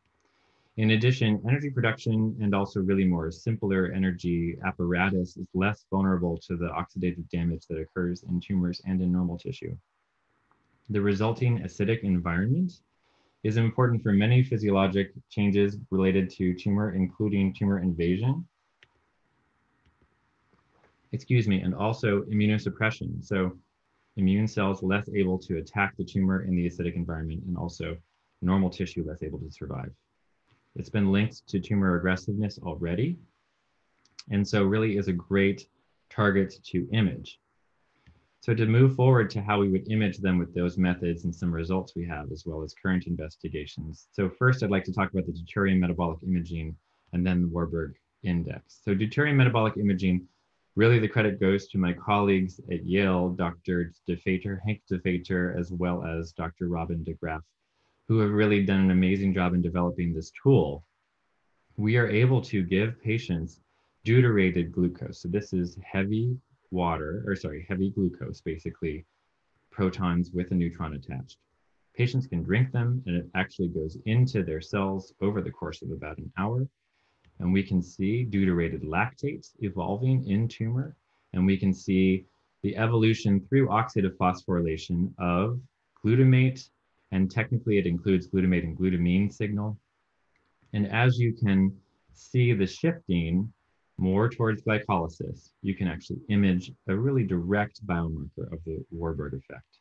In addition, energy production and also really more simpler energy apparatus is less vulnerable to the oxidative damage that occurs in tumors and in normal tissue. The resulting acidic environment is important for many physiologic changes related to tumor, including tumor invasion, excuse me, and also immunosuppression. So immune cells less able to attack the tumor in the acidic environment and also normal tissue less able to survive. It's been linked to tumor aggressiveness already. And so really is a great target to image. So to move forward to how we would image them with those methods and some results we have, as well as current investigations. So first, I'd like to talk about the deuterium metabolic imaging and then the Warburg index. So deuterium metabolic imaging really the credit goes to my colleagues at Yale, Dr. De Feyter, Hank De Feyter, as well as Dr. Robin de Graaf, who have really done an amazing job in developing this tool, we are able to give patients deuterated glucose. So this is heavy water, or sorry, heavy glucose, basically protons with a neutron attached. Patients can drink them and it actually goes into their cells over the course of about an hour. And we can see deuterated lactates evolving in tumor. And we can see the evolution through oxidative phosphorylation of glutamate. And technically it includes glutamate and glutamine signal. And as you can see the shifting more towards glycolysis, you can actually image a really direct biomarker of the Warburg effect.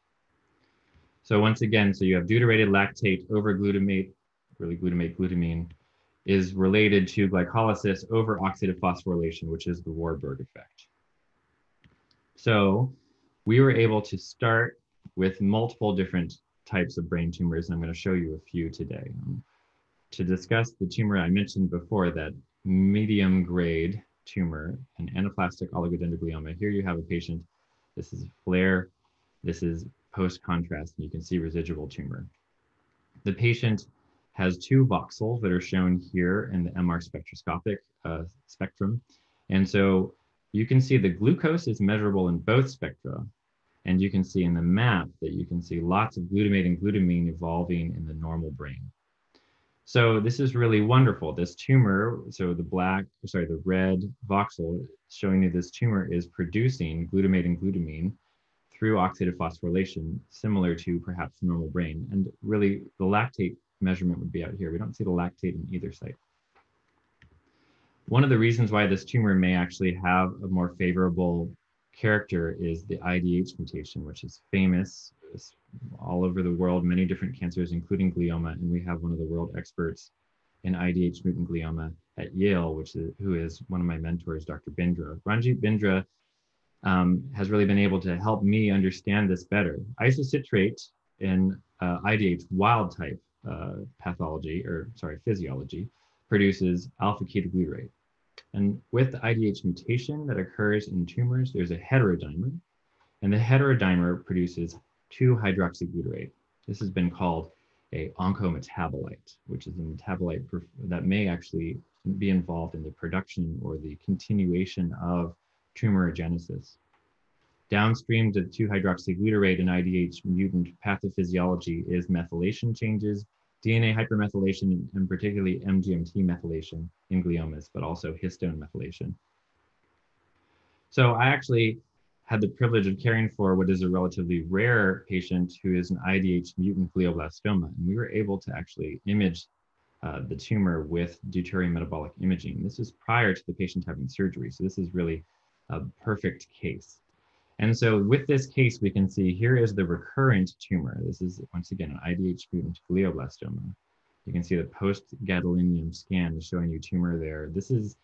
So once again, so you have deuterated lactate over glutamate, really glutamate, glutamine, is related to glycolysis over oxidative phosphorylation, which is the Warburg effect. So we were able to start with multiple different types of brain tumors, and I'm going to show you a few today. Um, to discuss the tumor I mentioned before, that medium grade tumor, an anaplastic oligodendroglioma. Here you have a patient. This is FLAIR. This is post contrast, and you can see residual tumor. The patient has two voxels that are shown here in the MR spectroscopic uh, spectrum. And so you can see the glucose is measurable in both spectra. And you can see in the map that you can see lots of glutamate and glutamine evolving in the normal brain. So this is really wonderful. This tumor, so the black, sorry, the red voxel showing you this tumor is producing glutamate and glutamine through oxidative phosphorylation, similar to perhaps normal brain. And really the lactate measurement would be out here. We don't see the lactate in either site. One of the reasons why this tumor may actually have a more favorable character is the IDH mutation, which is famous all over the world, many different cancers, including glioma. And we have one of the world experts in IDH mutant glioma at Yale, which is who is one of my mentors, Dr. Bindra. Ranjit Bindra um, has really been able to help me understand this better. Isocitrate in uh, IDH wild type uh, pathology, or sorry, physiology, produces alpha ketoglutarate. And with the IDH mutation that occurs in tumors, there's a heterodimer, and the heterodimer produces 2-hydroxyglutarate. This has been called a oncometabolite, which is a metabolite that may actually be involved in the production or the continuation of tumorigenesis. Downstream to 2-hydroxyglutarate and IDH mutant pathophysiology is methylation changes, DNA hypermethylation, and particularly MGMT methylation in gliomas, but also histone methylation. So I actually had the privilege of caring for what is a relatively rare patient who is an IDH mutant glioblastoma. And we were able to actually image uh, the tumor with deuterium metabolic imaging. This is prior to the patient having surgery. So this is really a perfect case. And so with this case, we can see here is the recurrent tumor. This is once again an IDH mutant glioblastoma. You can see the post-gadolinium scan is showing you tumor there. This is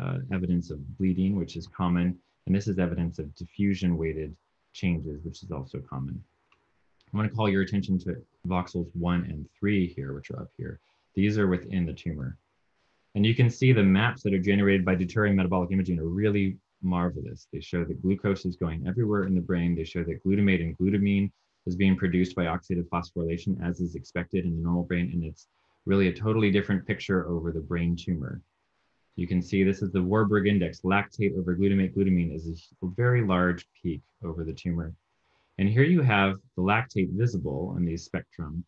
uh, evidence of bleeding, which is common. And this is evidence of diffusion weighted changes, which is also common. I want to call your attention to voxels one and three here, which are up here. These are within the tumor. And you can see the maps that are generated by deuterium metabolic imaging are really marvelous. They show that glucose is going everywhere in the brain. They show that glutamate and glutamine is being produced by oxidative phosphorylation as is expected in the normal brain. And it's really a totally different picture over the brain tumor. You can see this is the Warburg index, lactate over glutamate glutamine is a very large peak over the tumor. And here you have the lactate visible in the spectrum.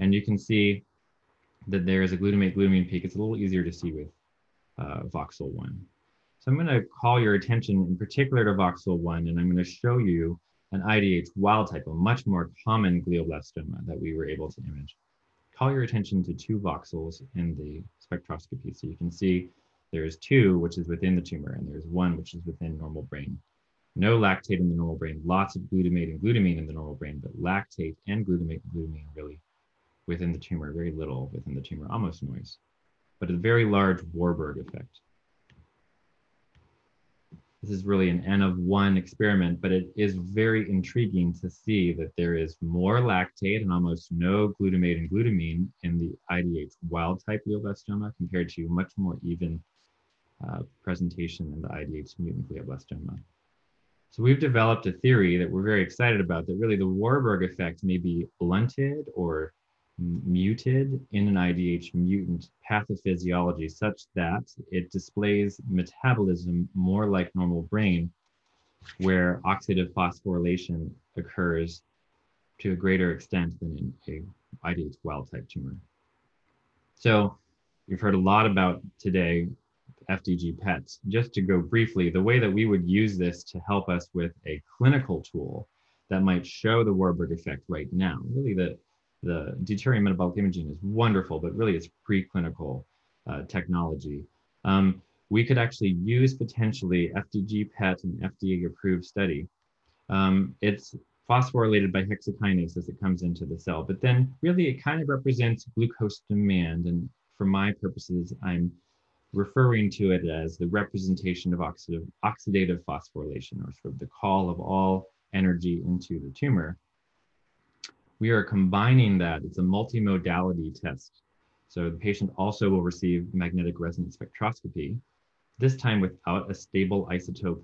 And you can see that there is a glutamate glutamine peak. It's a little easier to see with uh, voxel 1. So I'm going to call your attention in particular to voxel 1, and I'm going to show you an IDH wild type, a much more common glioblastoma that we were able to image. Call your attention to two voxels in the spectroscopy. So you can see there's two, which is within the tumor, and there's one, which is within normal brain. No lactate in the normal brain, lots of glutamate and glutamine in the normal brain, but lactate and glutamate and glutamine really within the tumor, very little within the tumor, almost noise, but a very large Warburg effect. This is really an N of one experiment, but it is very intriguing to see that there is more lactate and almost no glutamate and glutamine in the IDH wild type glioblastoma compared to much more even uh, presentation in the IDH mutant glioblastoma. So we've developed a theory that we're very excited about that really the Warburg effect may be blunted or muted in an IDH mutant pathophysiology such that it displays metabolism more like normal brain, where oxidative phosphorylation occurs to a greater extent than in a IDH wild type tumor. So you've heard a lot about today FDG PETs. Just to go briefly, the way that we would use this to help us with a clinical tool that might show the Warburg effect right now, really the the deuterium metabolic imaging is wonderful, but really it's preclinical uh, technology. Um, we could actually use potentially FDG PET and FDA approved study. Um, it's phosphorylated by hexokinase as it comes into the cell, but then really it kind of represents glucose demand. And for my purposes, I'm referring to it as the representation of oxidative, oxidative phosphorylation or sort of the call of all energy into the tumor we are combining that. It's a multimodality test. So the patient also will receive magnetic resonance spectroscopy, this time without a stable isotope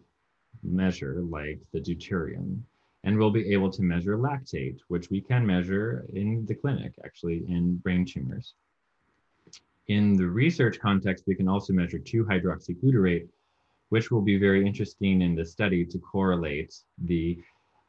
measure like the deuterium. And we'll be able to measure lactate, which we can measure in the clinic, actually in brain tumors. In the research context, we can also measure 2-hydroxyglutarate, which will be very interesting in the study to correlate the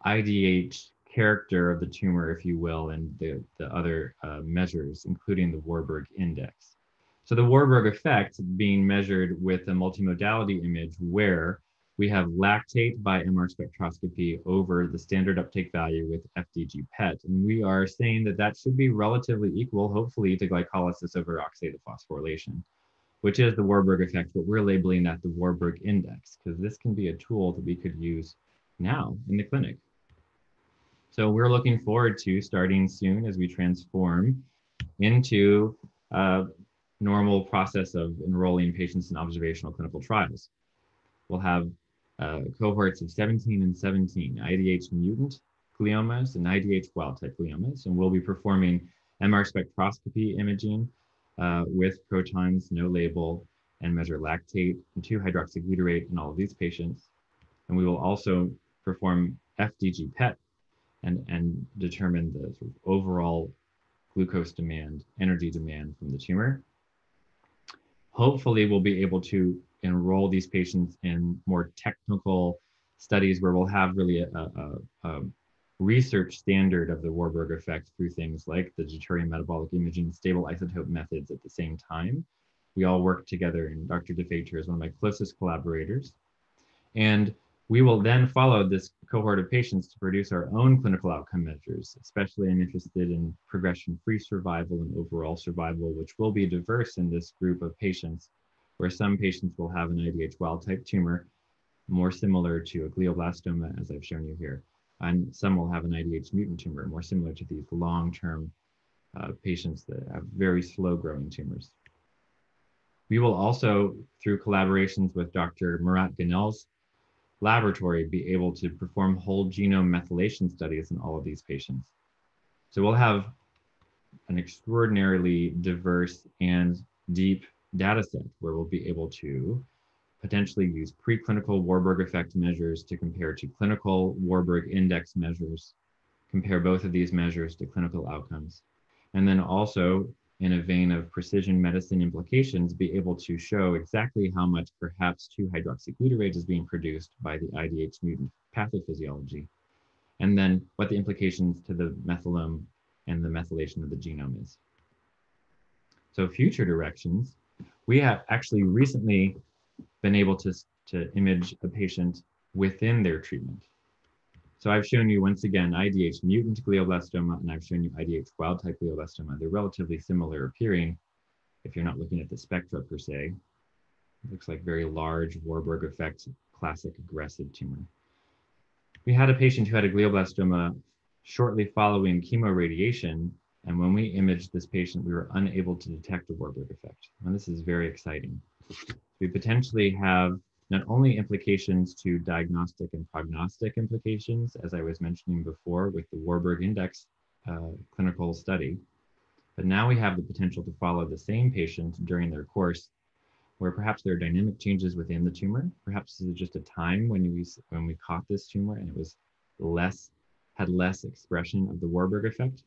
IDH character of the tumor, if you will, and the, the other uh, measures, including the Warburg index. So the Warburg effect being measured with a multimodality image where we have lactate by MR spectroscopy over the standard uptake value with FDG PET. And we are saying that that should be relatively equal, hopefully, to glycolysis over phosphorylation, which is the Warburg effect, but we're labeling that the Warburg index, because this can be a tool that we could use now in the clinic. So we're looking forward to starting soon as we transform into a normal process of enrolling patients in observational clinical trials. We'll have uh, cohorts of 17 and 17 IDH mutant gliomas and IDH wild type gliomas, and we'll be performing MR spectroscopy imaging uh, with protons, no label, and measure lactate and 2-hydroxyglutarate in all of these patients. And we will also perform FDG PET and, and determine the sort of overall glucose demand, energy demand from the tumor. Hopefully, we'll be able to enroll these patients in more technical studies where we'll have really a, a, a research standard of the Warburg effect through things like the deuterium metabolic imaging stable isotope methods at the same time. We all work together, and Dr. De Feyter is one of my closest collaborators. And we will then follow this cohort of patients to produce our own clinical outcome measures. Especially, I'm interested in progression-free survival and overall survival, which will be diverse in this group of patients, where some patients will have an IDH wild-type tumor, more similar to a glioblastoma, as I've shown you here, and some will have an IDH mutant tumor, more similar to these long-term uh, patients that have very slow-growing tumors. We will also, through collaborations with Dr. Murat Günel's laboratory be able to perform whole genome methylation studies in all of these patients. So we'll have an extraordinarily diverse and deep data set where we'll be able to potentially use preclinical Warburg effect measures to compare to clinical Warburg index measures, compare both of these measures to clinical outcomes, and then also in a vein of precision medicine implications, be able to show exactly how much perhaps 2-hydroxyglutarate is being produced by the IDH mutant pathophysiology, and then what the implications to the methylome and the methylation of the genome is. So future directions, we have actually recently been able to, to image a patient within their treatment. So I've shown you once again IDH mutant glioblastoma, and I've shown you IDH wild type glioblastoma. They're relatively similar appearing if you're not looking at the spectra per se. It looks like very large Warburg effect, classic aggressive tumor. We had a patient who had a glioblastoma shortly following chemoradiation, and when we imaged this patient, we were unable to detect a Warburg effect. And this is very exciting. We potentially have not only implications to diagnostic and prognostic implications, as I was mentioning before with the Warburg Index uh, clinical study, but now we have the potential to follow the same patient during their course where perhaps there are dynamic changes within the tumor. Perhaps this is just a time when we, when we caught this tumor and it was less, had less expression of the Warburg effect.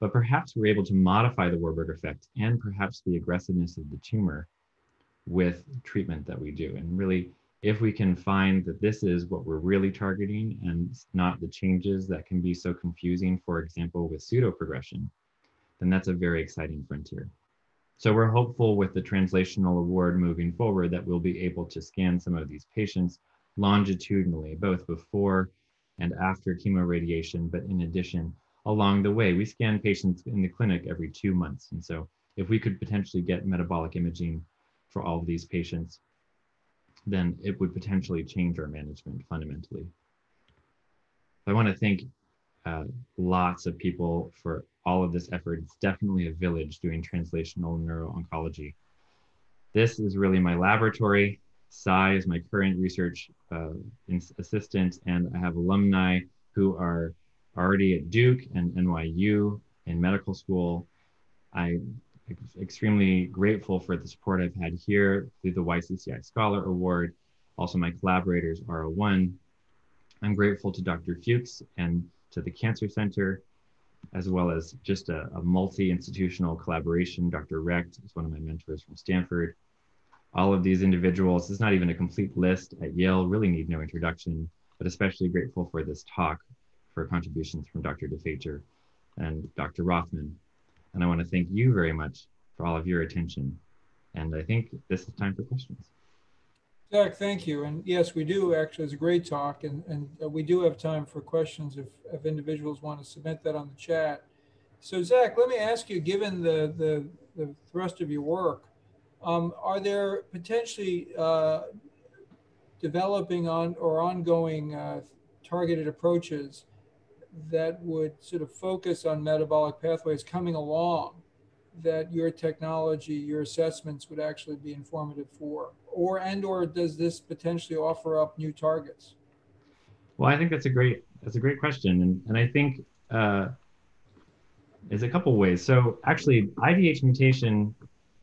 but perhaps we're able to modify the Warburg effect and perhaps the aggressiveness of the tumor with treatment that we do. And really, if we can find that this is what we're really targeting and not the changes that can be so confusing, for example, with pseudoprogression, then that's a very exciting frontier. So we're hopeful with the translational award moving forward that we'll be able to scan some of these patients longitudinally, both before and after chemoradiation, but in addition, along the way, we scan patients in the clinic every two months. And so if we could potentially get metabolic imaging for all of these patients, then it would potentially change our management fundamentally. I want to thank uh, lots of people for all of this effort. It's definitely a village doing translational neuro-oncology. This is really my laboratory. Sai is my current research uh, assistant, and I have alumni who are already at Duke and NYU in medical school. I'm extremely grateful for the support I've had here through the YCCI Scholar Award. Also, my collaborators, R01. I'm grateful to Dr. Fuchs and to the Cancer Center, as well as just a, a multi-institutional collaboration. Dr. Recht is one of my mentors from Stanford. All of these individuals, it's not even a complete list at Yale, really need no introduction, but especially grateful for this talk for contributions from Dr. De Feyter and Dr. Rothman. And I want to thank you very much for all of your attention. And I think this is time for questions. Zach, thank you. And yes, we do actually, it's a great talk. And, and we do have time for questions if, if individuals want to submit that on the chat. So Zach, let me ask you, given the, the, the thrust of your work, um, are there potentially uh, developing on or ongoing uh, targeted approaches that would sort of focus on metabolic pathways coming along that your technology, your assessments would actually be informative for? Or and or does this potentially offer up new targets? Well, I think that's a great that's a great question, and and I think uh, there's a couple ways. So actually, IDH mutation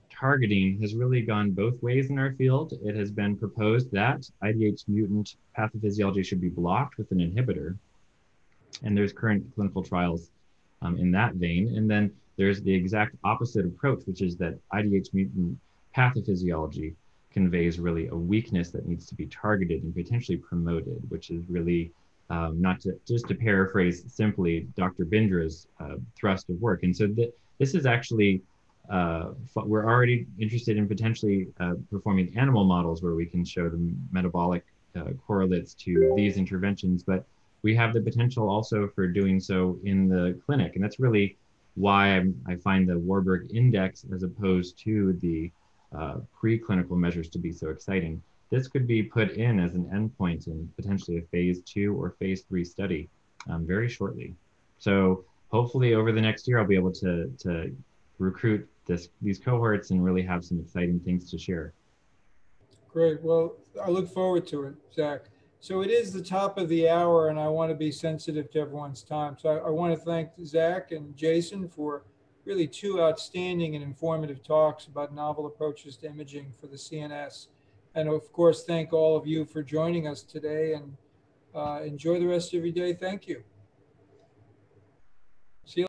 targeting has really gone both ways in our field. It has been proposed that IDH mutant pathophysiology should be blocked with an inhibitor, and there's current clinical trials um, in that vein. And then there's the exact opposite approach, which is that IDH mutant pathophysiology conveys really a weakness that needs to be targeted and potentially promoted, which is really um, not to just to paraphrase simply Dr. Bindra's uh, thrust of work. And so th- this is actually uh, we're already interested in potentially uh, performing animal models where we can show the metabolic uh, correlates to these interventions, but we have the potential also for doing so in the clinic. And that's really why I'm, i find the Warburg index as opposed to the uh, preclinical measures to be so exciting. This could be put in as an endpoint in potentially a phase two or phase three study um, very shortly. So hopefully over the next year, I'll be able to, to recruit this, these cohorts and really have some exciting things to share. Great. Well, I look forward to it, Zach. So it is the top of the hour, and I want to be sensitive to everyone's time. So I, I, want to thank Zach and Jason for really two outstanding and informative talks about novel approaches to imaging for the CNS. And of course, thank all of you for joining us today and uh, enjoy the rest of your day. Thank you.